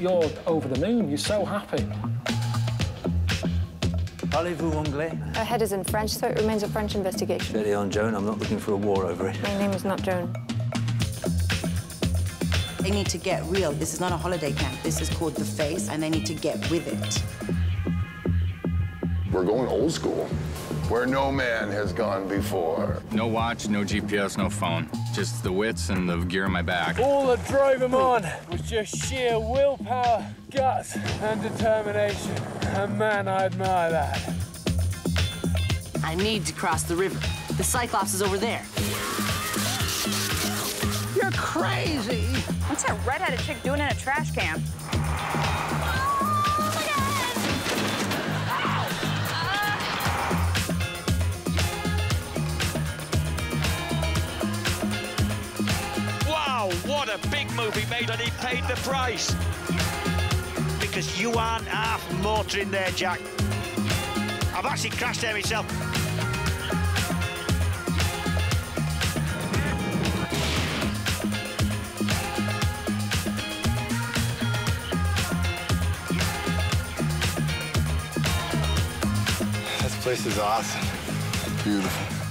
you're over the moon. You're so happy. Parlez-vous anglais? Her head is in French, so it remains a French investigation. Steady on, Joan. I'm not looking for a war over it. My name is not Joan. They need to get real. This is not a holiday camp. This is called The Face, and they need to get with it. We're going old school, where no man has gone before. No watch, no GPS, no phone. Just the wits and the gear on my back. All that drove him on was just sheer willpower, guts, and determination. And man, I admire that. I need to cross the river. The Cyclops is over there. You're crazy. What's that redheaded chick doing in a trash can? What a big move he made, and he paid the price. Because you aren't half motoring there, Jack. I've actually crashed there myself. This place is awesome. Beautiful.